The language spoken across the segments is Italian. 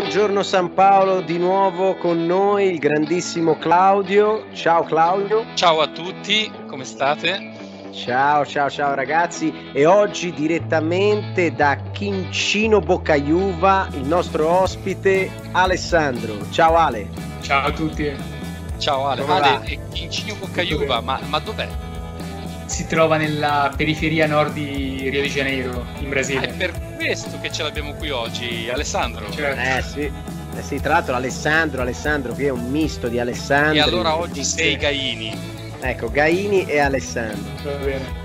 Buongiorno San Paolo, di nuovo con noi il grandissimo Claudio. Ciao Claudio. Ciao a tutti, come state? Ciao, ciao, ciao ragazzi. E oggi direttamente da Chincino Boccaiuva il nostro ospite Alessandro. Ciao Ale. Ciao a tutti. Ciao Ale. Come Ale Chincino Boccaiuva, ma, ma dov'è? Si trova nella periferia nord di Rio de Janeiro, in Ah, Brasile. è per questo che ce l'abbiamo qui oggi, Alessandro. Certo. Eh sì. Eh sì, tra l'altro Alessandro, Alessandro qui è un misto di Alessandro. e allora oggi sei Gaini. Ecco, Gaini e Alessandro. Va bene.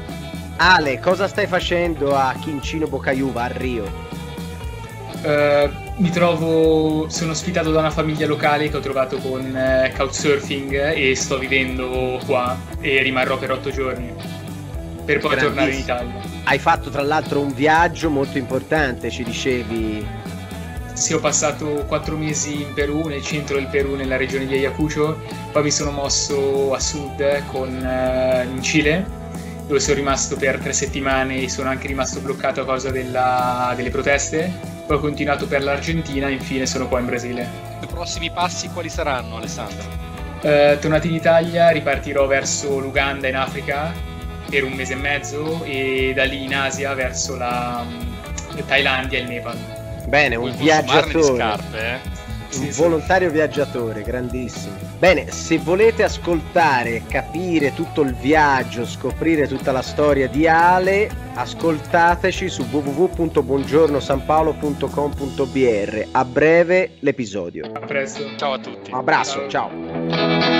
Ale, cosa stai facendo a Chincino Boccaiuva a Rio? Eh, mi trovo, sono ospitato da una famiglia locale che ho trovato con eh, Couchsurfing e sto vivendo qua e rimarrò per otto giorni per poi tornare in. Italia. Hai fatto tra l'altro un viaggio molto importante, ci dicevi. Sì, ho passato quattro mesi in Perù, nel centro del Perù, nella regione di Ayacucho, poi mi sono mosso a sud con, eh, in Cile, dove sono rimasto per tre settimane e sono anche rimasto bloccato a causa della- delle proteste, poi ho continuato per l'Argentina e infine sono qua in Brasile. I prossimi passi quali saranno, Alessandro? Eh, tornato in Italia ripartirò verso l'Uganda in Africa per un mese e mezzo e da lì in Asia verso la mm, Thailandia e il Nepal. Bene, un viaggiatore. scarpe, eh? un Sì, sì. volontario viaggiatore, grandissimo. Bene, se volete ascoltare, capire tutto il viaggio, scoprire tutta la storia di Ale, ascoltateci su www.buongiornosanpaolo.com.br. A breve l'episodio. A presto. Ciao a tutti. Un abbraccio, Ciao. ciao.